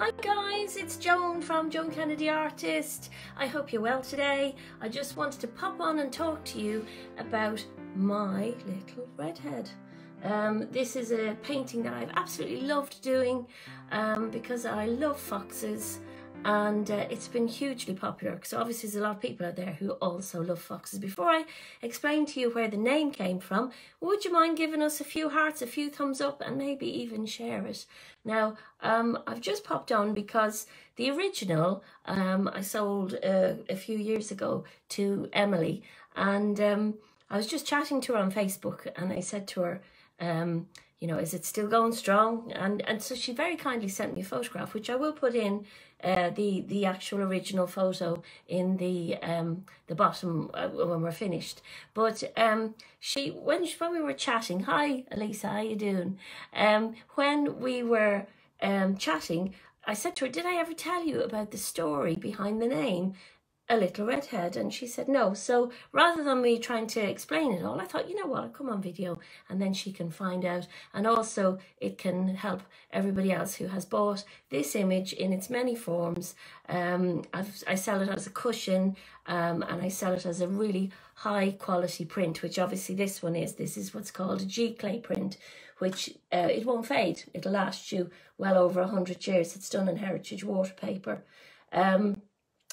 Hi guys, it's Joan from Joan Kennedy Artist. I hope you're well today. I just wanted to pop on and talk to you about my little redhead. Um, this is a painting that I've absolutely loved doing um, because I love foxes and uh, it's been hugely popular because obviously there's a lot of people out there who also love foxes. Before i explain to you where the name came from would you mind giving us a few hearts a few thumbs up and maybe even share it? Now um, i've just popped on because the original um, i sold uh, a few years ago to emily. And um, i was just chatting to her on facebook and i said to her um, you know, is it still going strong? And and so she very kindly sent me a photograph, which I will put in uh, the the actual original photo in the um the bottom uh, when we're finished. But um she when she, when we were chatting, hi Elisa, how you doing? Um when we were um chatting, I said to her, did I ever tell you about the story behind the name? A little redhead and she said no. So rather than me trying to explain it all i thought you know what? I'll come on video. And then she can find out. And also it can help everybody else who has bought this image in its many forms. Um, i sell it as a cushion um, and i sell it as a really high quality print which obviously this one is. This is what's called a giclée print which uh, it won't fade. It'll last you well over 100 years. It's done in heritage water paper um,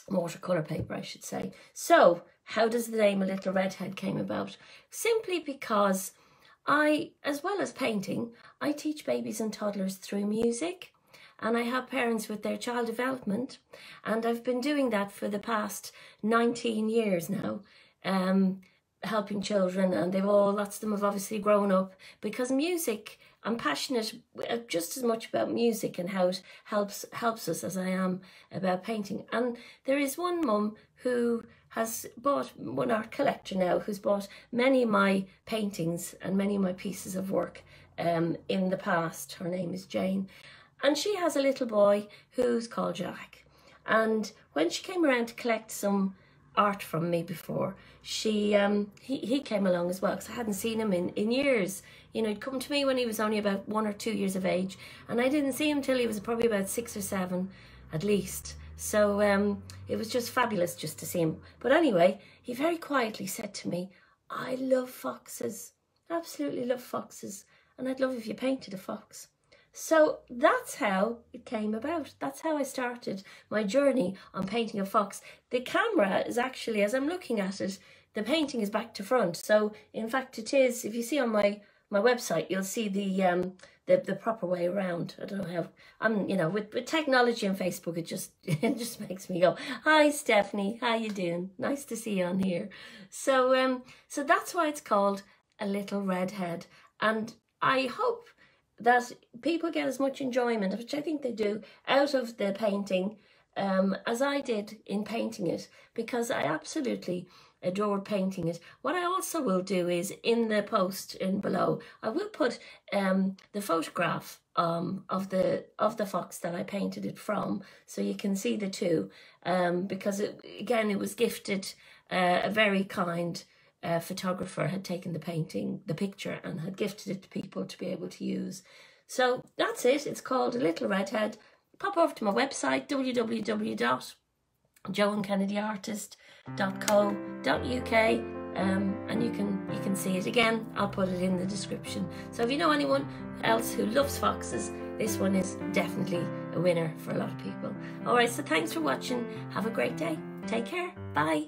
watercolour paper, I should say. So, how does the name A Little Redhead came about? Simply because I, as well as painting, I teach babies and toddlers through music and I have parents with their child development and I've been doing that for the past 19 years now. Um, helping children and they've all lots of them have obviously grown up because music I'm passionate just as much about music and how it helps helps us as I am about painting. And there is one mum who has bought one art collector now who's bought many of my paintings and many of my pieces of work um, in the past. Her name is Jane. And she has a little boy who's called Jack. And when she came around to collect some art from me before. She um he, he came along as well because I hadn't seen him in, in years. You know, he'd come to me when he was only about one or two years of age, and I didn't see him till he was probably about six or seven at least. So um it was just fabulous just to see him. But anyway, he very quietly said to me, I love foxes. Absolutely love foxes. And I'd love if you painted a fox. So that's how it came about. That's how I started my journey on painting a fox. The camera is actually, as I'm looking at it, the painting is back to front. So in fact it is, if you see on my, my website, you'll see the, um, the the proper way around. I don't know how, I'm, you know, with, with technology and Facebook, it just, it just makes me go, hi Stephanie, how you doing? Nice to see you on here. So, um, so that's why it's called A Little Redhead. And I hope that people get as much enjoyment, which I think they do, out of the painting um, as I did in painting it, because I absolutely adored painting it. What I also will do is in the post in below, I will put um, the photograph um, of the of the fox that I painted it from, so you can see the two. Um, because it, again, it was gifted uh, a very kind photographer had taken the painting, the picture, and had gifted it to people to be able to use. So that's it. It's called A Little Redhead. Pop over to my website, www.joankennedyartist.co.uk um, and you can you can see it again. I'll put it in the description. So if you know anyone else who loves foxes, this one is definitely a winner for a lot of people. All right, so thanks for watching. Have a great day. Take care. Bye.